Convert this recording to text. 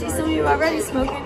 see some of you already smoking.